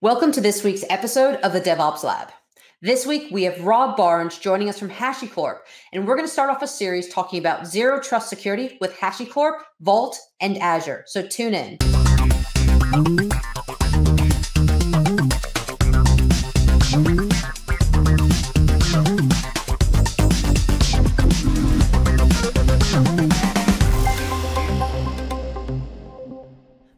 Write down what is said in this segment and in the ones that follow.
Welcome to this week's episode of the DevOps Lab. This week, we have Rob Barnes joining us from HashiCorp, and we're going to start off a series talking about zero trust security with HashiCorp, Vault, and Azure. So tune in.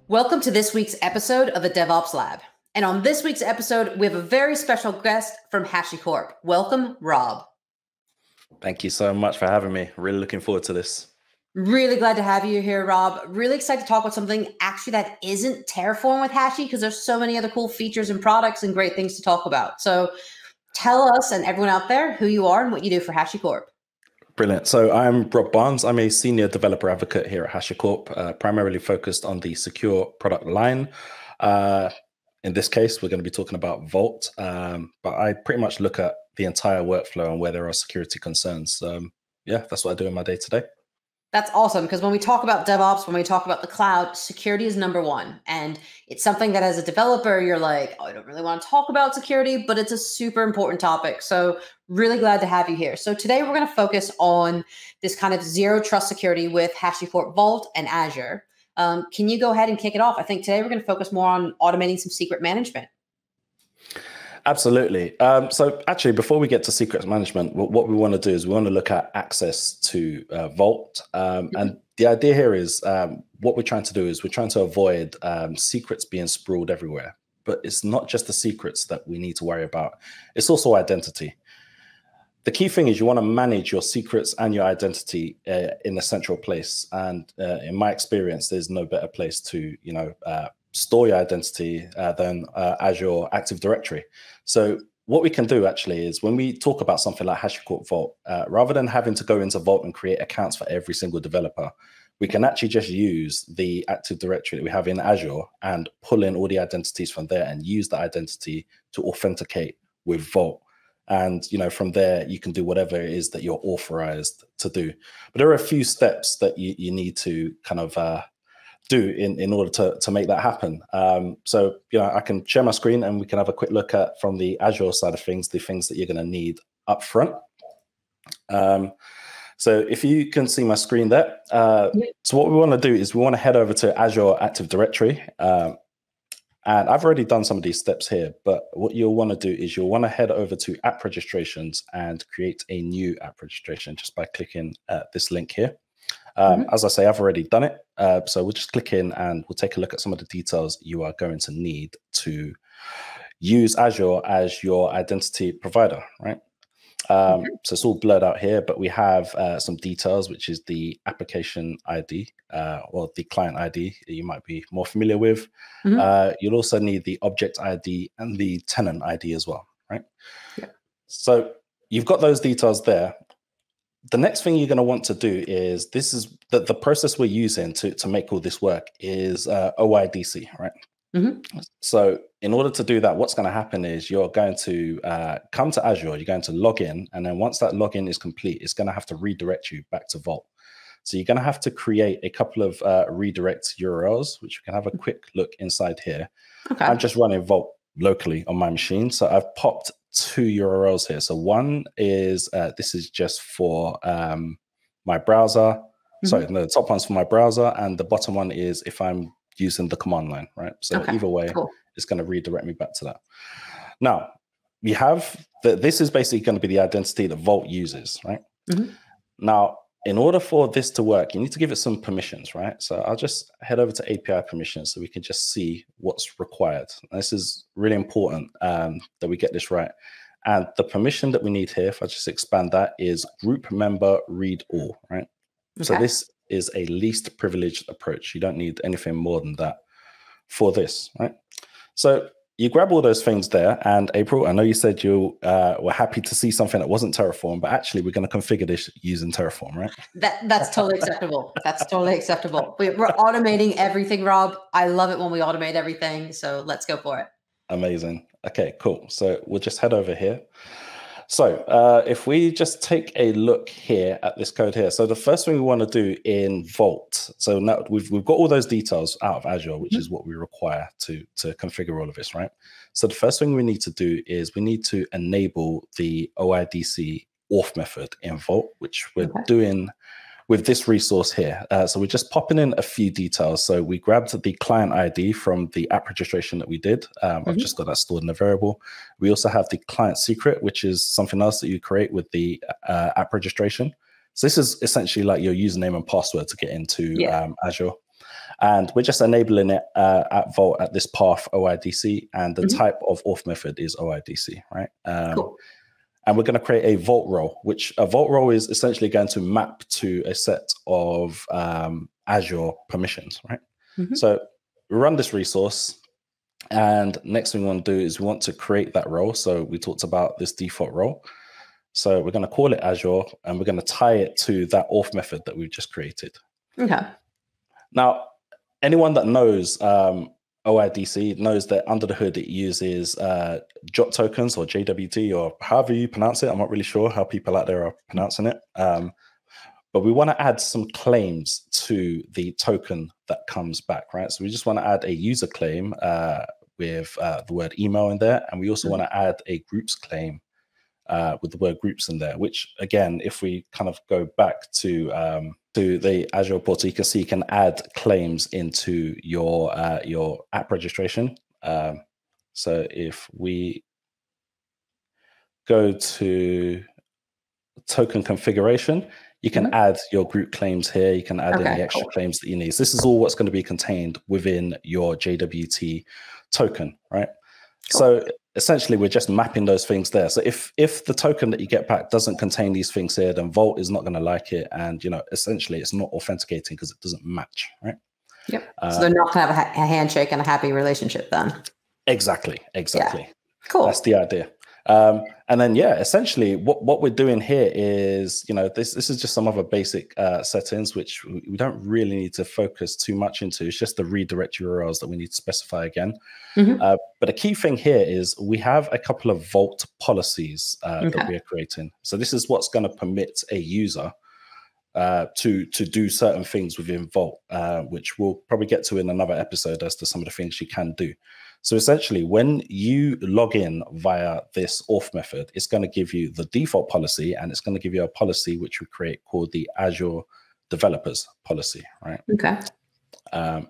Welcome to this week's episode of the DevOps Lab. And on this week's episode, we have a very special guest from HashiCorp. Welcome, Rob. Thank you so much for having me. Really looking forward to this. Really glad to have you here, Rob. Really excited to talk about something actually that isn't Terraform with Hashi because there's so many other cool features and products and great things to talk about. So tell us and everyone out there who you are and what you do for HashiCorp. Brilliant. So I'm Rob Barnes. I'm a senior developer advocate here at HashiCorp, uh, primarily focused on the secure product line. Uh, in this case, we're going to be talking about Vault, um, but I pretty much look at the entire workflow and where there are security concerns. Um, yeah, that's what I do in my day to day. That's awesome because when we talk about DevOps, when we talk about the cloud, security is number one. And it's something that as a developer, you're like, oh, I don't really want to talk about security, but it's a super important topic. So, really glad to have you here. So, today we're going to focus on this kind of zero trust security with HashiCorp Vault and Azure. Um, can you go ahead and kick it off? I think today we're going to focus more on automating some secret management. Absolutely. Um, so, actually, before we get to secrets management, what we want to do is we want to look at access to uh, Vault. Um, mm-hmm. And the idea here is um, what we're trying to do is we're trying to avoid um, secrets being sprawled everywhere. But it's not just the secrets that we need to worry about, it's also identity the key thing is you want to manage your secrets and your identity uh, in a central place. And uh, in my experience, there's no better place to, you know, uh, store your identity uh, than uh, Azure Active Directory. So what we can do actually is when we talk about something like HashiCorp Vault, uh, rather than having to go into Vault and create accounts for every single developer, we can actually just use the Active Directory that we have in Azure and pull in all the identities from there and use that identity to authenticate with Vault and you know from there you can do whatever it is that you're authorized to do. But there are a few steps that you, you need to kind of uh, do in, in order to, to make that happen. Um, so you know i can share my screen and we can have a quick look at from the azure side of things the things that you're going to need up front. Um, so if you can see my screen there uh, so what we want to do is we want to head over to azure active directory. Um, and I've already done some of these steps here, but what you'll want to do is you'll want to head over to app registrations and create a new app registration just by clicking uh, this link here. Um, mm-hmm. As I say, I've already done it. Uh, so we'll just click in and we'll take a look at some of the details you are going to need to use Azure as your identity provider, right? Um, so it's all blurred out here, but we have uh, some details, which is the application ID uh, or the client ID you might be more familiar with. Mm-hmm. Uh, you'll also need the object ID and the tenant ID as well, right? Yeah. So you've got those details there. The next thing you're going to want to do is this is the, the process we're using to, to make all this work is uh, OIDC, right? Mm-hmm. So, in order to do that, what's going to happen is you're going to uh, come to Azure, you're going to log in, and then once that login is complete, it's going to have to redirect you back to Vault. So, you're going to have to create a couple of uh, redirect URLs, which we can have a quick look inside here. Okay. I'm just running Vault locally on my machine. So, I've popped two URLs here. So, one is uh, this is just for um, my browser. Mm-hmm. Sorry, the top one's for my browser, and the bottom one is if I'm using the command line, right? So okay, either way, cool. it's going to redirect me back to that. Now, you have that this is basically going to be the identity that Vault uses, right? Mm-hmm. Now, in order for this to work, you need to give it some permissions, right? So I'll just head over to API permissions so we can just see what's required. This is really important um, that we get this right. And the permission that we need here, if I just expand that, is group member read all, right? Okay. So this is a least privileged approach. You don't need anything more than that for this, right? So you grab all those things there, and April, I know you said you uh, were happy to see something that wasn't Terraform, but actually we're going to configure this using Terraform, right? That that's totally acceptable. That's totally acceptable. We, we're automating everything, Rob. I love it when we automate everything. So let's go for it. Amazing. Okay, cool. So we'll just head over here. So uh, if we just take a look here at this code here, so the first thing we want to do in Vault, so now we've, we've got all those details out of Azure, which mm-hmm. is what we require to, to configure all of this, right? So the first thing we need to do is we need to enable the OIDC auth method in Vault, which we're okay. doing with this resource here. Uh, so we're just popping in a few details. So we grabbed the client ID from the app registration that we did. Um, mm-hmm. I've just got that stored in a variable. We also have the client secret, which is something else that you create with the uh, app registration. So this is essentially like your username and password to get into yeah. um, Azure. And we're just enabling it uh, at Vault at this path OIDC, and the mm-hmm. type of auth method is OIDC, right? Um, cool and we're going to create a vault role, which a vault role is essentially going to map to a set of um, Azure permissions, right? Mm-hmm. So we run this resource, and next thing we want to do is we want to create that role. So we talked about this default role. So we're going to call it Azure, and we're going to tie it to that auth method that we've just created. Okay. Now, anyone that knows um, OIDC knows that under the hood it uses uh, JWT tokens or JWT or however you pronounce it. I'm not really sure how people out there are pronouncing it. Um, but we want to add some claims to the token that comes back, right? So we just want to add a user claim uh, with uh, the word email in there. And we also mm-hmm. want to add a groups claim uh, with the word groups in there, which again, if we kind of go back to um, to the Azure portal, you can see you can add claims into your uh, your app registration. Um, so if we go to token configuration, you can mm-hmm. add your group claims here. You can add okay, any extra cool. claims that you need. So this is all what's going to be contained within your JWT token, right? Cool. So essentially we're just mapping those things there. So if if the token that you get back doesn't contain these things here then vault is not going to like it. And you know essentially it's not authenticating because it doesn't match right? Yep. Uh, so they're not going to have a, handshake and a happy relationship then. Exactly exactly. Yeah. cool. That's the idea um, and then, yeah, essentially, what, what we're doing here is, you know, this this is just some other basic uh, settings which we, don't really need to focus too much into. It's just the redirect URLs that we need to specify again. Mm-hmm. Uh, but a key thing here is we have a couple of Vault policies uh, okay. that we are creating. So this is what's going to permit a user uh, to to do certain things within Vault, uh, which we'll probably get to in another episode as to some of the things you can do. So essentially, when you log in via this auth method, it's going to give you the default policy and it's going to give you a policy which we create called the Azure Developers Policy, right? Okay. Um,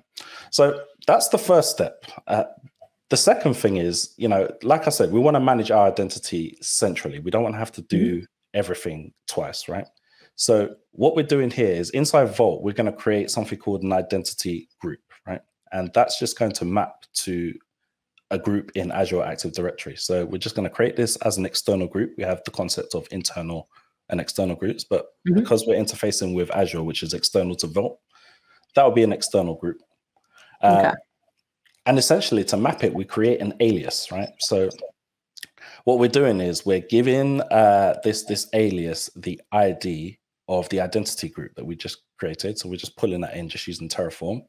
so that's the first step. Uh, the second thing is, you know, like I said, we want to manage our identity centrally. We don't want to have to do mm-hmm. everything twice, right? So what we're doing here is inside Vault, we're going to create something called an identity group, right? And that's just going to map to a group in Azure Active Directory. So we're just going to create this as an external group. We have the concept of internal and external groups, but mm-hmm. because we're interfacing with Azure, which is external to Vault, that would be an external group. Uh, okay. And essentially, to map it, we create an alias, right? So what we're doing is we're giving uh, this this alias the ID of the identity group that we just created. So we're just pulling that in, just using Terraform.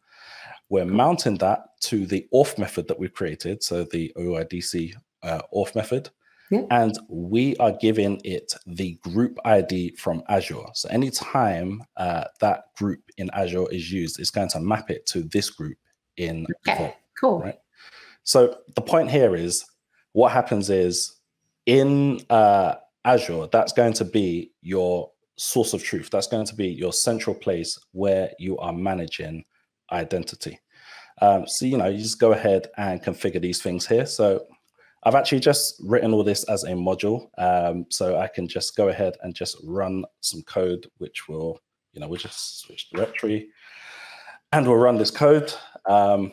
We're mounting that to the auth method that we've created, so the OIDC uh, auth method. Yeah. And we are giving it the group ID from Azure. So anytime uh, that group in Azure is used, it's going to map it to this group in okay. Vault, cool. Right. So the point here is what happens is in uh, Azure, that's going to be your source of truth. That's going to be your central place where you are managing identity. Um, so, you know, you just go ahead and configure these things here. So I've actually just written all this as a module. Um, so I can just go ahead and just run some code, which will, you know, we'll just switch directory and we'll run this code. Um,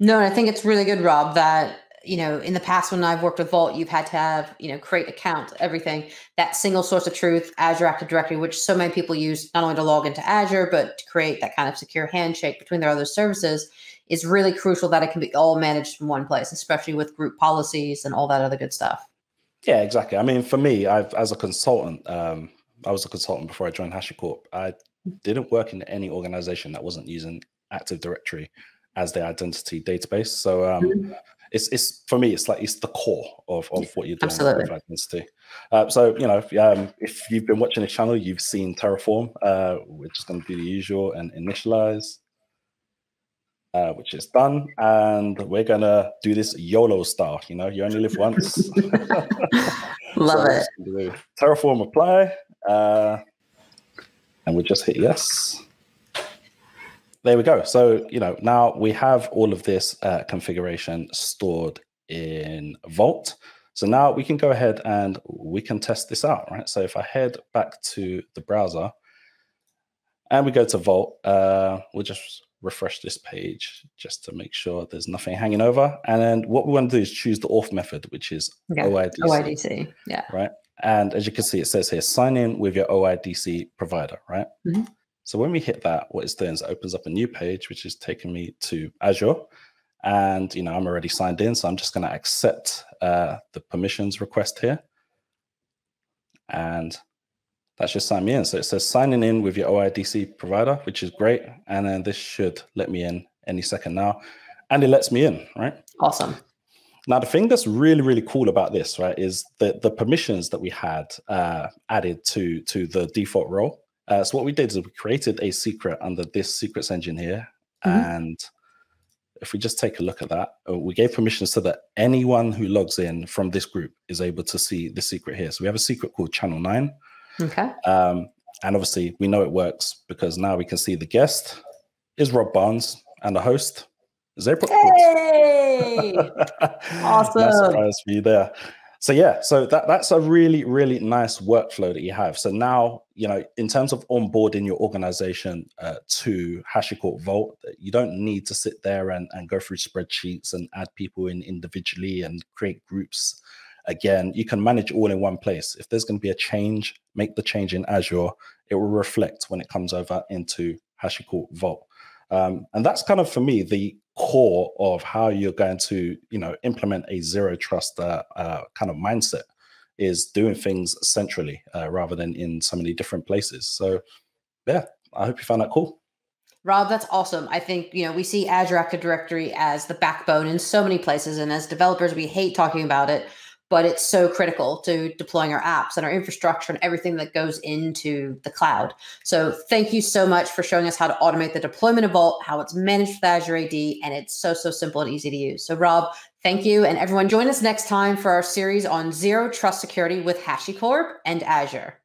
no, I think it's really good, Rob, that you know, in the past when I've worked with Vault, you've had to have, you know, create account, everything, that single source of truth, Azure Active Directory, which so many people use not only to log into Azure, but to create that kind of secure handshake between their other services is really crucial that it can be all managed in one place, especially with group policies and all that other good stuff. Yeah, exactly. I mean, for me, I've as a consultant, um, I was a consultant before I joined HashiCorp. I didn't work in any organization that wasn't using Active Directory as their identity database. So um, mm-hmm it's it's for me, it's like it's the core of, of what you're doing Absolutely. with identity. Uh, so you know, if, um, if you've been watching the channel, you've seen Terraform. Uh, we're just going to do the usual and initialize. Uh, which is done, and we're gonna do this YOLO style. You know, you only live once. Love so it. Terraform apply, uh, and we just hit yes. There we go. So you know now we have all of this uh, configuration stored in Vault. So now we can go ahead and we can test this out, right? So if I head back to the browser and we go to Vault, uh, we'll just refresh this page just to make sure there's nothing hanging over. And then what we want to do is choose the auth method, which is okay. OIDC. OIDC, yeah. Right. And as you can see, it says here, sign in with your OIDC provider, right? Mm-hmm. So when we hit that, what it's doing is it opens up a new page, which is taking me to Azure. And, you know, I'm already signed in, so I'm just going to accept uh, the permissions request here. And that's just sign me in. So it says signing in with your OIDC provider, which is great. And then this should let me in any second now. And it lets me in, right? Awesome. Now, the thing that's really, really cool about this, right, is the, the permissions that we had uh, added to, to the default role. Uh, so what we did is we created a secret under this secrets engine here. Mm-hmm. And if we just take a look at that, uh, we gave permissions so that anyone who logs in from this group is able to see the secret here. So we have a secret called channel nine. Okay. Um, and obviously, we know it works because now we can see the guest is Rob Barnes and the host is April. Hey! awesome. nice surprise for you there. So yeah, so that that's a really really nice workflow that you have. So now you know in terms of onboarding your organization uh, to HashiCorp Vault, you don't need to sit there and, and go through spreadsheets and add people in individually and create groups again, you can manage all in one place. If there's going to be a change, make the change in Azure. It will reflect when it comes over into HashiCorp Vault. Um, and that's kind of for me the core of how you're going to, you know, implement a zero trust uh, uh, kind of mindset is doing things centrally uh, rather than in so many different places. So, yeah, I hope you found that cool. Rob, that's awesome. I think, you know, we see Azure Active Directory as the backbone in so many places. And as developers, we hate talking about it but it's so critical to deploying our apps and our infrastructure and everything that goes into the cloud. So thank you so much for showing us how to automate the deployment of Vault, how it's managed with Azure AD, and it's so, so simple and easy to use. So Rob, thank you. And everyone join us next time for our series on zero trust security with HashiCorp and Azure.